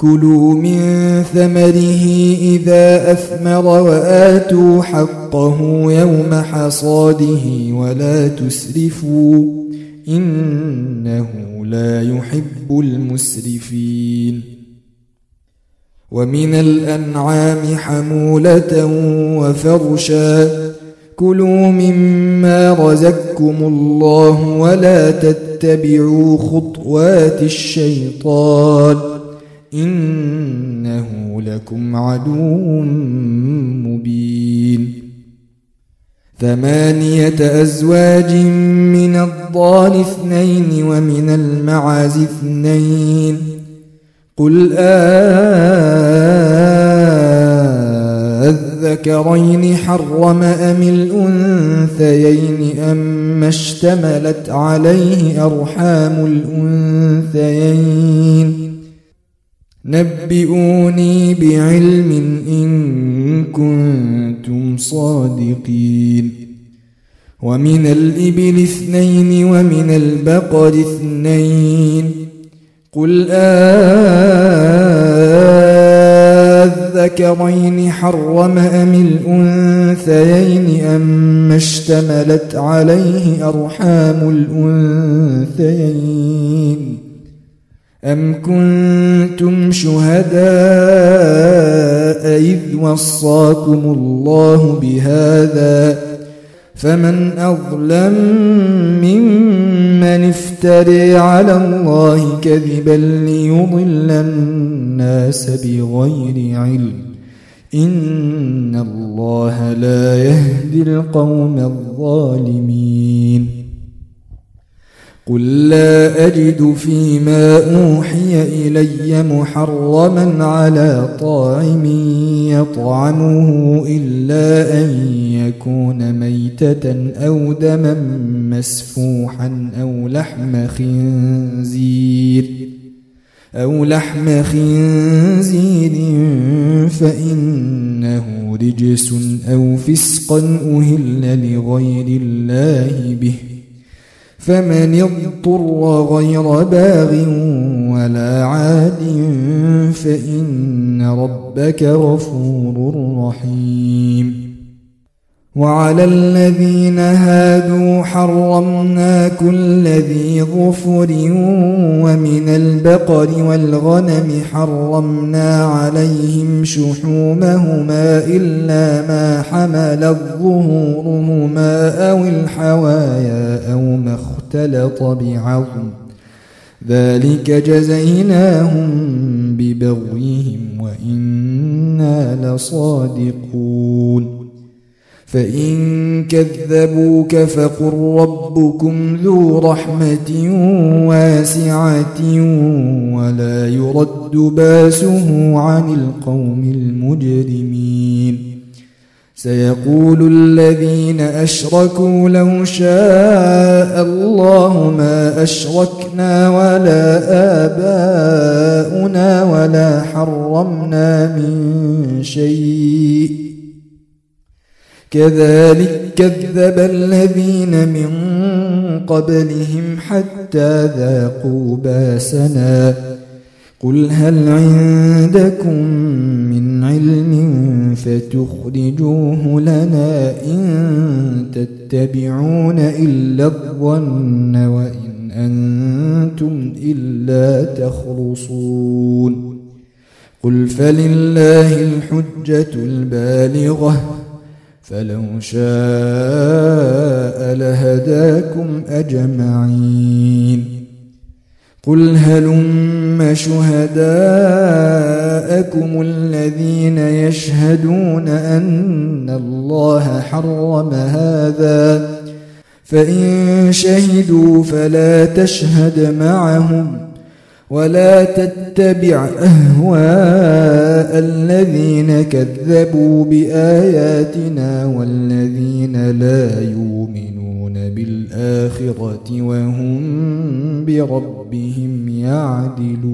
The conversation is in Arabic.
كلوا من ثمره إذا أثمر وآتوا حقه يوم حصاده ولا تسرفوا إنه لا يحب المسرفين. ومن الأنعام حمولة وفرشا كلوا مما رزقكم الله ولا تتبعوا خطوات الشيطان. إنه لكم عدو مبين. ثمانية أزواج من الضال اثنين ومن المعاز اثنين. قل أذكرين حرم أم الأنثيين أم اشتملت عليه أرحام الأنثيين؟ نبئوني بعلم إن كنتم صادقين. ومن الإبل اثنين ومن البقر اثنين. قل أذكرين حرم أم الأنثيين أم اشتملت عليه أرحام الأنثيين؟ أم كنتم شهداء إذ وصاكم الله بهذا فمن أظلم ممن افتري على الله كذبا ليضل الناس بغير علم إن الله لا يهدي القوم الظالمين قل لا أجد فيما أوحي إلي محرما على طاعم يطعمه إلا أن يكون ميتة أو دما مسفوحا أو لحم خنزير أو لحم خنزير فإنه رجس أو فسقا أهل لغير الله به فمن اضطر غير باغ ولا عاد فإن ربك غفور رحيم. وعلى الذين هادوا حرمنا كل ذي ظفر ومن البقر والغنم حرمنا عليهم شحومهما إلا ما حملت ظهورهما أو الحوايا أو ما اختلط بعظم. ذلك جزيناهم ببغيهم وإنا لصادقون. فإن كذبوك فقل ربكم ذو رحمة واسعة ولا يرد باسه عن القوم المجرمين. سيقول الذين أشركوا لو شاء الله ما أشركنا ولا آباؤنا ولا حرمنا من شيء. كذلك كذب الذين من قبلهم حتى ذاقوا باسنا. قل هل عندكم من علم فتخرجوه لنا إن تتبعون إلا الظن وإن أنتم إلا تخرصون. قل فلله الحجة البالغة فلو شاء لهداكم أجمعين. قل هلم شهداءكم الذين يشهدون أن الله حرم هذا. فإن شهدوا فلا تشهد معهم ولا تتبع أهواء الذين كذبوا بآياتنا والذين لا يؤمنون بالآخرة وهم بربهم يعدلون.